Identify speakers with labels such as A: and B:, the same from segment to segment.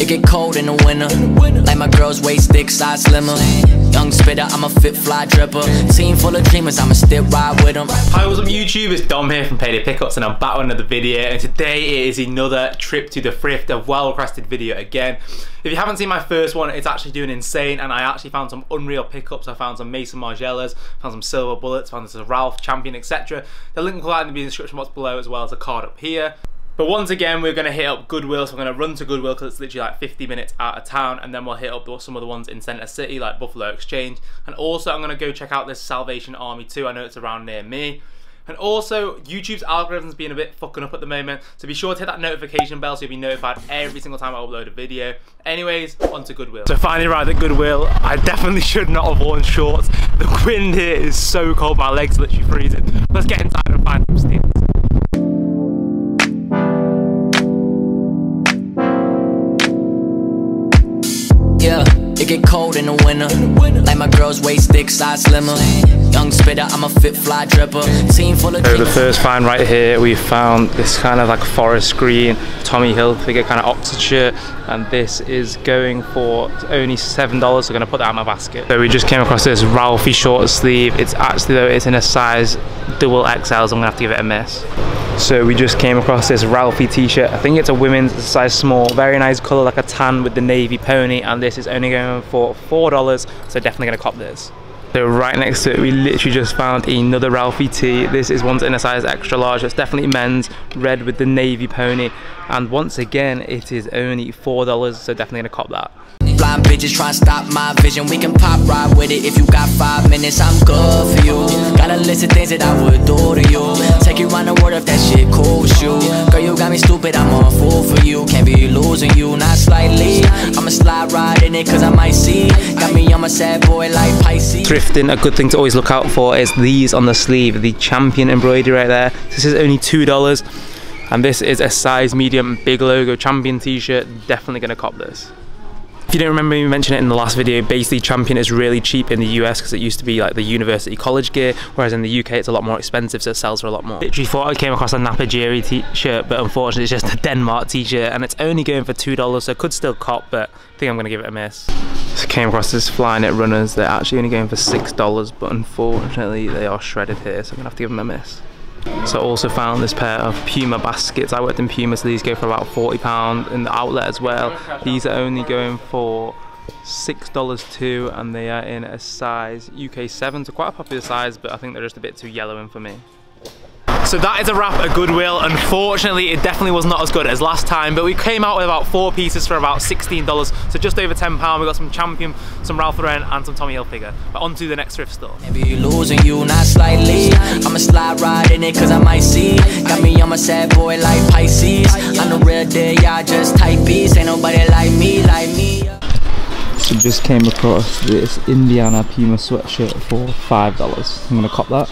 A: it get cold in the winter. Like my girl's waist thick, size slimmer. Young spitter, I'm a fit fly dripper. Team full of dreamers, I'ma still ride with them.
B: Hi, what's up YouTube? It's Dom here from Payday Pickups and I'm back with another video and today it is another trip to the thrift, a well requested video again. If you haven't seen my first one, it's actually doing insane and I actually found some unreal pickups. I found some Maison Margielas, found some silver bullets, found this Ralph Champion, etc. The link will be in the description box below as well as a card up here. But once again, we're going to hit up Goodwill. So I'm going to run to Goodwill because it's literally like 50 minutes out of town. And then we'll hit up some of the ones in Center City, like Buffalo Exchange. And also, I'm going to go check out this Salvation Army too. I know it's around near me. And also, YouTube's algorithm's being a bit fucking up at the moment. So be sure to hit that notification bell so you'll be notified every single time I upload a video. Anyways, on to Goodwill. So finally arrived at Goodwill. I definitely should not have worn shorts. The wind here is so cold, my legs are literally freezing. Let's get inside and find some steals.
A: It get cold in the winter. Like my girl's waist thick, size slimmer. Young spitter, I'm a fit fly dripper. Team full of
B: So the first find right here, we found this kind of like forest green Tommy Hilfiger kind of Oxford shirt, and this is going for only seven dollars. So I'm gonna put that in my basket. So we just came across this Ralphie short sleeve. It's actually though it's in a size double XL, so I'm gonna have to give it a miss. So we just came across this Ralphie t-shirt. I think it's a women's size small. Very nice color, like a tan with the navy pony. And this is only going for $4. So definitely gonna cop this. So right next to it, we literally just found another Ralphie tee. This is one's in a size extra large. It's definitely men's, red with the navy pony. And once again, it is only $4. So definitely gonna cop that.
A: Blind bitches try to stop my vision. We can pop right with it if you got five minutes. I'm good for you. Got a list of things that I would do to you. Take you round the world if that shit cool you. Girl, you got me stupid. I'm a fool for you. Can't be losing you, not slightly. I'ma slide right in it cause I might see. Got me on my sad boy like Pisces.
B: Thrifting, a good thing to always look out for is these on the sleeve, the champion embroidery right there. This is only $2. And this is a size medium, big logo champion t-shirt. Definitely gonna cop this. You don't remember me mentioning it in the last video, basically Champion is really cheap in the US because it used to be like the university college gear, whereas in the UK it's a lot more expensive, so it sells for a lot more. Literally thought I came across a Napapijri t-shirt, but unfortunately it's just a Denmark t-shirt, and it's only going for $2, so I could still cop, but I think I'm gonna give it a miss. Just came across this Flyknit runners, they're actually only going for $6, but unfortunately they are shredded here, so I'm gonna have to give them a miss. So I also found this pair of Puma baskets. I worked in Puma, so these go for about £40 in the outlet as well. These are only going for $6 too, and they are in a size UK 7, so quite a popular size, but I think they're just a bit too yellowing for me. So that is a wrap at Goodwill. Unfortunately, it definitely was not as good as last time, but we came out with about four pieces for about $16, so just over £10. We got some Champion, some Ralph Lauren, and some Tommy Hilfiger. But on to the next thrift store.
A: Maybe you losing you, not slightly. I'ma slide right in it cause I might see. Got me on my sad boy like Pisces. I'm the real deal, y'all just type beats. Ain't nobody like me, like me.
B: So just came across this Indiana Puma sweatshirt for $5. I'm gonna cop that.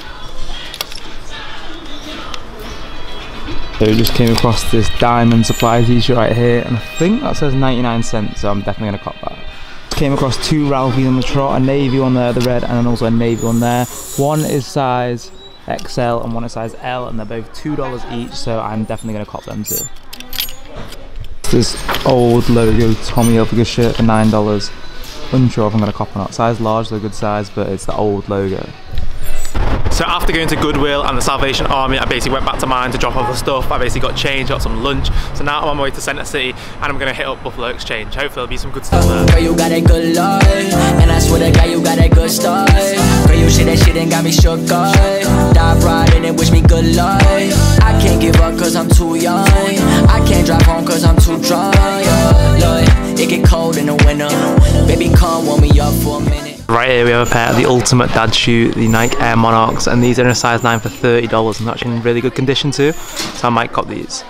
B: So we just came across this diamond supply t-shirt right here and I think that says 99 cents so I'm definitely going to cop that. Came across two Ralphie on the trot, a navy one there, the red and then also a navy one there. One is size XL and one is size L and they're both $2 each so I'm definitely going to cop them too. This old logo Tommy Hilfiger shirt for $9. Unsure if I'm going to cop or not. Size large, they're good size but it's the old logo. So after going to Goodwill and the Salvation Army, I basically went back to mine to drop off the stuff. I basically got changed, got some lunch. So now I'm on my way to Center City and I'm gonna hit up Buffalo Exchange. Hopefully there'll be some good stuff there.
A: Girl, you got a good life. And I swear to God, you got a good start. Girl, you shit that shit and got me shook up. Dive right in and wish me good luck. I can't give up cause I'm too young. I can't drive home cause I'm too drunk.
B: Here we have a pair of the ultimate dad shoe, the Nike Air Monarchs, and these are in a size 9 for $30 and actually in really good condition too, so I might cop these.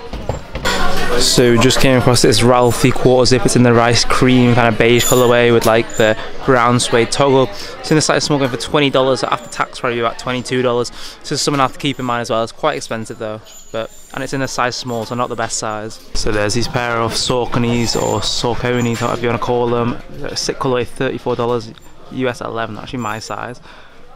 B: So just came across this Ralphie quarter zip, it's in the rice cream kind of beige colourway with like the brown suede toggle. It's in the size small going for $20, after tax probably about $22. So something I have to keep in mind as well, it's quite expensive though, but and it's in a size small, so not the best size. So there's these pair of Sauconys or Sauconys, whatever you want to call them. They're a sick colourway, $34. US 11, actually my size.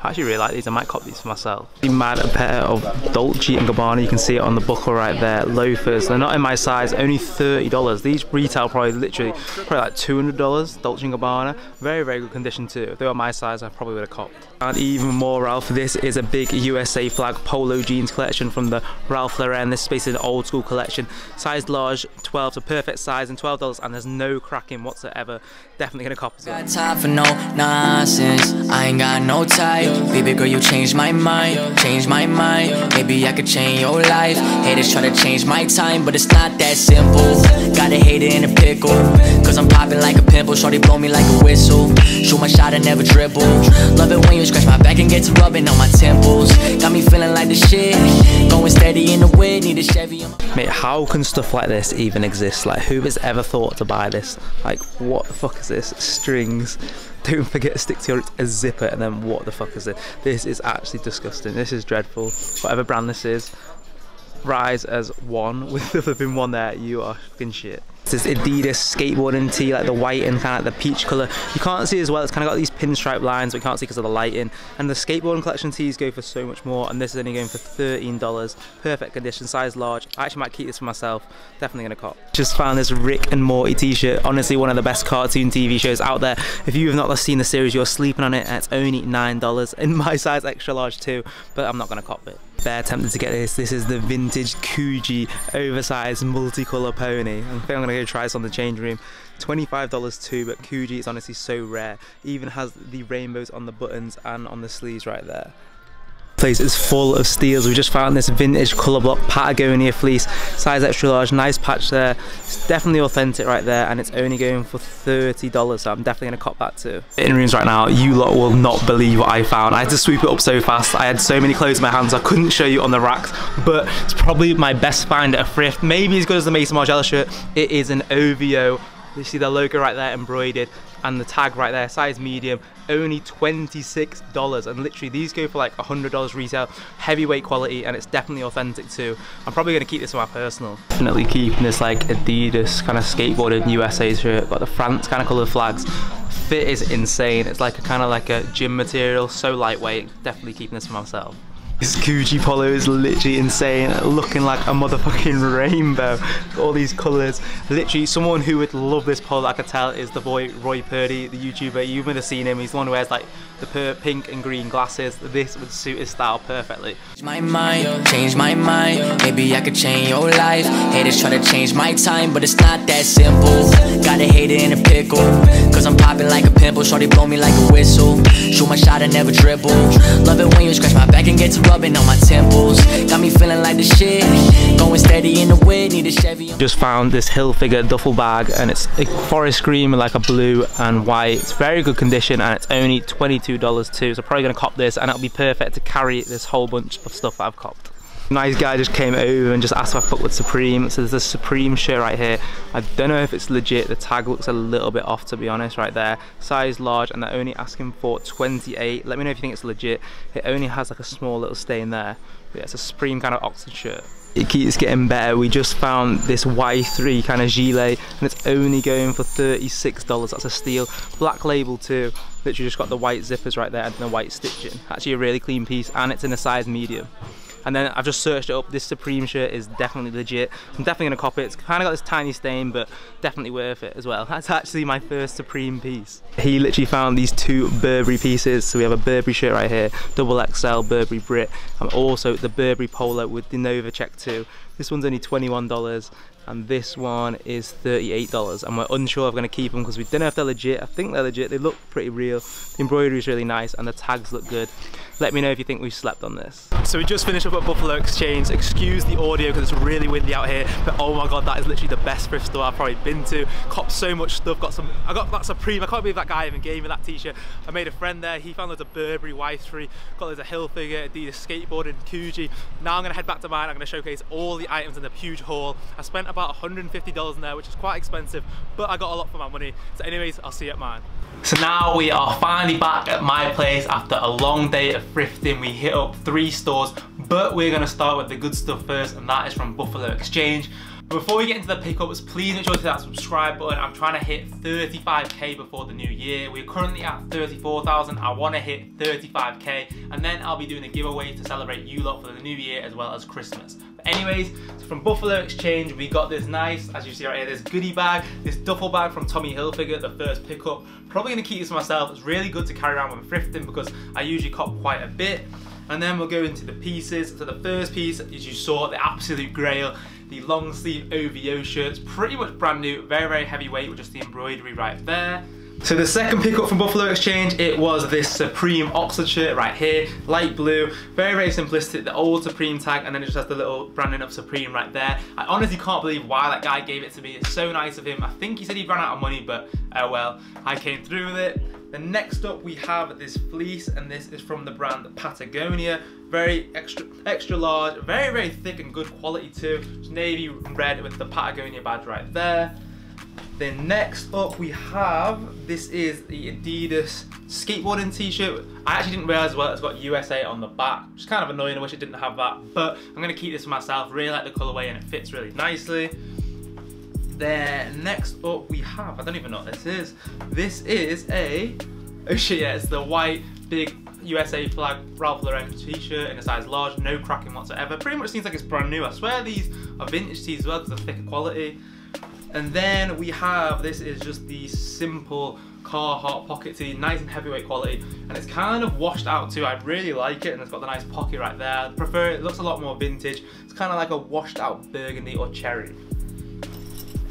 B: I actually really like these. I might cop these for myself. Be mad a pair of Dolce & Gabbana. You can see it on the buckle right there. Loafers. They're not in my size. Only $30. These retail probably literally probably like $200. Dolce & Gabbana. Very, very good condition too. If they were my size, I probably would have copped. And even more Ralph. This is a big USA flag polo jeans collection from the Ralph Lauren. This is basically an old school collection. Size large, 12, so perfect size and $12 and there's no cracking whatsoever. Definitely gonna cop well.
A: Got time for no nonsense. I ain't got no time. Baby girl, you changed my mind. Changed my mind. Maybe I could change your life. Haters try to change my time, but it's not that simple. Got a hater in a pickle. Cause I'm popping like a pimple. Shorty blow me like a whistle. Shoot my shot and never dribble. Love it when you scratch my back and get to rubbing on my temples. Got me feeling like the shit. Going steady in the wind. Need a Chevy on my
B: Mate, how can stuff like this even exist? Like, who has ever thought to buy this? Like, what the fuck is this? Strings. Don't forget to stick to your a zipper, and then what the fuck is it? This is actually disgusting. This is dreadful. Whatever brand this is, rise as one with the flipping one there. You are fucking shit. This Adidas skateboarding tee, like the white and kind of like the peach colour. You can't see as well, it's kind of got these pinstripe lines, you can't see because of the lighting. And the skateboarding collection tees go for so much more, and this is only going for $13. Perfect condition, size large. I actually might keep this for myself. Definitely gonna cop. Just found this Rick and Morty t-shirt. Honestly, one of the best cartoon TV shows out there. If you have not seen the series, you're sleeping on it, and it's only $9. In my size, extra large too, but I'm not gonna cop it. Bare tempted to get this. This is the vintage Coogi oversized multicolour pony. I think I'm gonna go try this on the change room. $25 too, but Coogi is honestly so rare. Even has the rainbows on the buttons and on the sleeves right there place is full of steals. We just found this vintage colour block Patagonia fleece, size extra large, nice patch there. It's definitely authentic right there and it's only going for $30 so I'm definitely going to cop that too. In rooms right now, you lot will not believe what I found. I had to sweep it up so fast. I had so many clothes in my hands I couldn't show you on the racks but it's probably my best find at a thrift. Maybe as good as the Maison Margiela shirt. It is an OVO you see the logo right there embroidered and the tag right there, size medium, only $26 and literally these go for like $100 retail, heavyweight quality and it's definitely authentic too. I'm probably going to keep this for my personal. Definitely keeping this like Adidas kind of skateboarded USA shirt, got the France kind of coloured flags. Fit is insane, it's like a kind of like a gym material, so lightweight, definitely keeping this for myself. This Gucci polo is literally insane, looking like a motherfucking rainbow. All these colours. Literally, someone who would love this polo, I could tell, is the boy Roy Purdy, the YouTuber. You might have seen him. He's the one who wears like the pink and green glasses. This would suit his style perfectly.
A: My mind, change my mind. Maybe I could change your life. Haters try to change my time, but it's not that simple. Got a hater in a pickle. Cause I'm popping like a pimple. Shorty blow me like a whistle. Shoot my shot and never dribble. Love it when you scratch my back and get to rubbing on my temples. Got me feeling like the shit. Going steady in the wind, need a Chevy.
B: Just found this Hilfiger duffel bag and it's a forest green with like a blue and white. It's very good condition and it's only 22 $2 too, so probably gonna cop this and it'll be perfect to carry this whole bunch of stuff that I've copped. Nice guy just came over and just asked if I fuck with Supreme. So there's a Supreme shirt right here. I don't know if it's legit. The tag looks a little bit off to be honest right there. Size large and they're only asking for 28. Let me know if you think it's legit. It only has like a small little stain there. But yeah, it's a Supreme kind of Oxford shirt it keeps getting better. We just found this Y3 kind of gilet and it's only going for $36. That's a steal. Black label too. Literally just got the white zippers right there and the white stitching. Actually a really clean piece and it's in a size medium and then I've just searched it up. This Supreme shirt is definitely legit. I'm definitely gonna cop it. It's kind of got this tiny stain but definitely worth it as well. That's actually my first Supreme piece. He literally found these two Burberry pieces. So we have a Burberry shirt right here double XL Burberry Brit and also the Burberry polo with the Nova check too this one's only $21 and this one is $38 and we're unsure if we're going to keep them because we don't know if they're legit. I think they're legit, they look pretty real. The embroidery is really nice and the tags look good. Let me know if you think we slept on this. So we just finished up at Buffalo Exchange. Excuse the audio because it's really windy out here, but oh my god, that is literally the best thrift store I've probably been to. Copped so much stuff, got some, I got that Supreme, I can't believe that guy even gave me that t-shirt. I made a friend there, he found loads of Burberry Y3, got loads of Hilfiger, Adidas skateboard and Coogi. Now I'm gonna head back to mine, I'm gonna showcase all items in the huge haul. I spent about $150 in there, which is quite expensive, but I got a lot for my money. So anyways, I'll see you at mine. So now we are finally back at my place after a long day of thrifting. We hit up three stores, but we're gonna start with the good stuff first, and that is from Buffalo Exchange. Before we get into the pickups, please make sure to hit that subscribe button. I'm trying to hit 35k before the new year. We're currently at 34,000. I want to hit 35k and then I'll be doing a giveaway to celebrate you lot for the new year as well as Christmas. But anyways, so from Buffalo Exchange, we got this nice, as you see right here, this goodie bag, this duffel bag from Tommy Hilfiger, the first pickup. Probably gonna keep this for myself. It's really good to carry around when thrifting because I usually cop quite a bit. And then we'll go into the pieces. So the first piece, as you saw, the absolute grail, the long sleeve OVO shirts, pretty much brand new, very, very heavyweight with just the embroidery right there. So the second pickup from Buffalo Exchange, it was this Supreme Oxford shirt right here, light blue, very, very simplistic, the old Supreme tag, and then it just has the little branding of Supreme right there. I honestly can't believe why that guy gave it to me. It's so nice of him. I think he said he ran out of money, but oh well, I came through with it. Then next up we have this fleece, and this is from the brand Patagonia. Very extra, extra large, very, very thick and good quality too. It's navy red with the Patagonia badge right there. Then next up we have, this is the Adidas skateboarding t-shirt. I actually didn't realise well it's got USA on the back, which is kind of annoying, I wish it didn't have that, but I'm gonna keep this for myself, really like the colourway and it fits really nicely. Then next up we have, I don't even know what this is. This is a, oh shit yeah, it's the white big USA flag Ralph Lauren t-shirt in a size large, no cracking whatsoever. Pretty much seems like it's brand new. I swear these are vintage tees as well because they're thicker quality. And then we have, this is just the simple Carhartt pocket tee, nice and heavyweight quality, and it's kind of washed out too. I really like it, and it's got the nice pocket right there. I prefer it, it looks a lot more vintage. It's kind of like a washed out burgundy or cherry.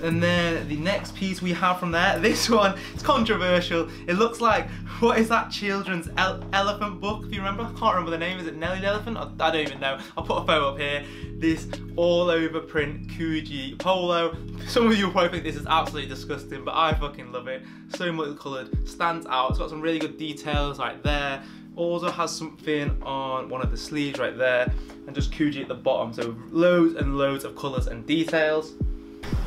B: And then the next piece we have from there, this one, it's controversial. It looks like, what is that children's ele elephant book, if you remember? I can't remember the name, is it Nelly the Elephant? I don't even know. I'll put a photo up here. This all over print Coogi polo. Some of you probably think this is absolutely disgusting, but I fucking love it. So multicolored, stands out. It's got some really good details right there. Also has something on one of the sleeves right there, and just Coogi at the bottom. So loads and loads of colors and details.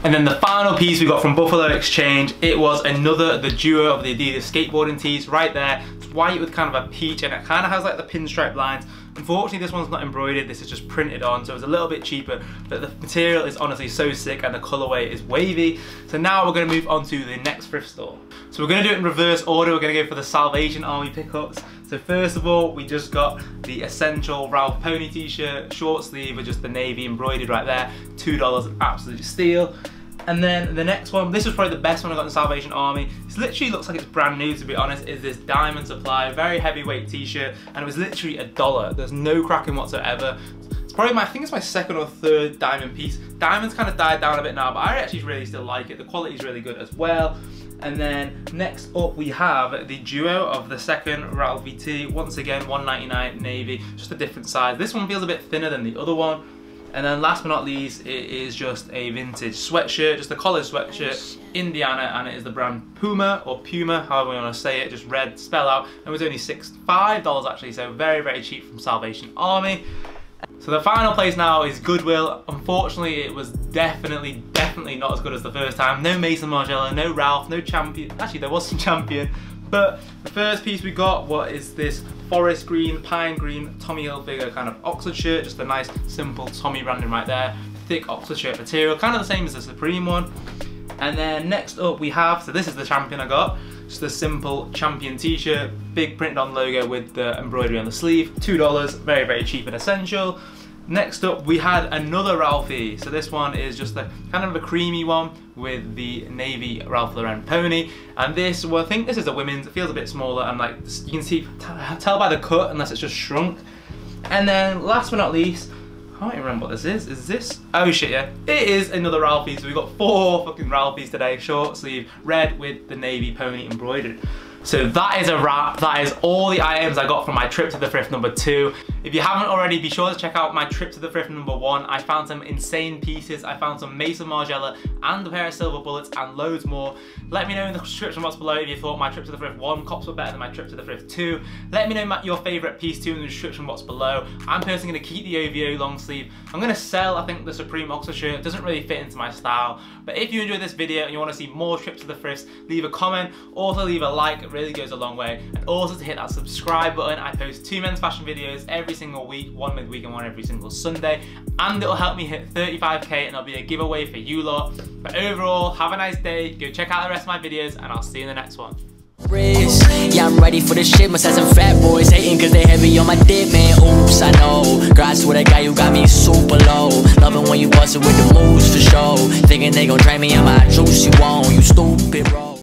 B: And then the final piece we got from Buffalo Exchange, it was another, the duo of the Adidas skateboarding tees right there. It's white with kind of a peach and it kind of has like the pinstripe lines. Unfortunately, this one's not embroidered, this is just printed on, so it's a little bit cheaper, but the material is honestly so sick and the colorway is wavy. So now we're gonna move on to the next thrift store. So we're gonna do it in reverse order. We're gonna go for the Salvation Army pickups. So first of all, we just got the essential Ralph Pony t-shirt, short sleeve with just the navy embroidered right there. $2, absolute steal. And then the next one, this was probably the best one I got in Salvation Army. This literally looks like it's brand new to be honest, is this Diamond Supply, very heavyweight t-shirt, and it was literally a dollar. There's no cracking whatsoever. It's probably my, I think it's my second or third diamond piece. Diamonds kind of died down a bit now, but I actually really still like it. The quality is really good as well. And then next up we have the duo of the second Ralph VT. Once again, 199 navy, just a different size. This one feels a bit thinner than the other one. And then last but not least, it is just a vintage sweatshirt, just a collared sweatshirt, Indiana, and it is the brand Puma, or Puma, however you want to say it, just red, spell out. And it was only six, $5 actually, so very, very cheap from Salvation Army. So the final place now is Goodwill. Unfortunately, it was definitely, definitely not as good as the first time. No Maison Margiela, no Ralph, no Champion. Actually, there was some Champion. But the first piece we got, what is this forest green, pine green, Tommy Hilfiger kind of Oxford shirt. Just a nice, simple Tommy branding right there. Thick Oxford shirt material, kind of the same as the Supreme one. And then next up we have, so this is the Champion I got. Just a simple champion t-shirt, big printed on logo with the embroidery on the sleeve. $2, very, very cheap and essential. Next up, we had another Ralphie. So this one is just a kind of a creamy one with the navy Ralph Lauren pony. And this, well, I think this is a women's. It feels a bit smaller and like you can see, tell by the cut unless it's just shrunk. And then last but not least, I can't even remember what this is. Is this? Oh shit, yeah. It is another Ralphie. So we've got four fucking Ralphies today. Short sleeve, red with the navy pony embroidered. So that is a wrap. That is all the items I got from my trip to the thrift number two. If you haven't already, be sure to check out my trip to the thrift number one. I found some insane pieces. I found some Maison Margiela and a pair of silver bullets and loads more. Let me know in the description box below if you thought my trip to the thrift one cops were better than my trip to the thrift two. Let me know your favorite piece too in the description box below. I'm personally gonna keep the OVO long sleeve. I'm gonna sell, I think, the Supreme Oxford shirt. It doesn't really fit into my style. But if you enjoyed this video and you wanna see more trips to the thrifts, leave a comment. Also leave a like, it really goes a long way. And also to hit that subscribe button. I post two men's fashion videos every every single week, one midweek and one every single Sunday. And it'll help me hit 35k and it'll be a giveaway for you lot. But overall, have a nice day. Go check out the rest of my videos and I'll see you in the next one.
A: Yeah, I'm ready for the shit. Have some fat boys hating cause they heavy on my dick, man. Oops, I know. Girl, I swear God, you got me super low. Loving when you bustin' with the moves for show. Thinking they gon' drain me on my juice, you won't. You stupid, bro.